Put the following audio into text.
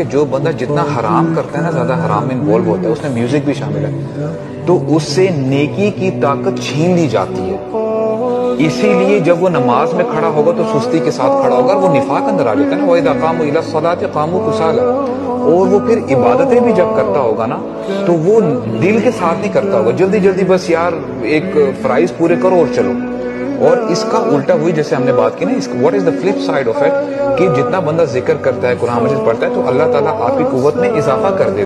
कि जो बंदा जितना हराम करता है ना, ज़्यादा हराम में इन्वॉल्व होता है, उसमें म्यूज़िक भी शामिल है। तो उससे नेकी की ताकत छीन ली जाती है। इसीलिए जब वो नमाज़ में खड़ा होगा तो सुस्ती के साथ खड़ा होगा वो निफाक अंदर आ जाता है ना, वही कामू सलात, कामू कुसाला। और वो फिर इबादतें भी जब करता होगा ना तो वो दिल के साथ नहीं करता होगा। जल्दी जल्दी बस यार, एक फ्राइज पूरे करो और चलो। और इसका उल्टा हुई जैसे हमने बात की ना इस what is the flip side of it कि जितना बंदा ज़िक्र करता है, कुरान मजिद पढ़ता है तो अल्लाह ताला आपकी कुवत में इजाफा कर दे।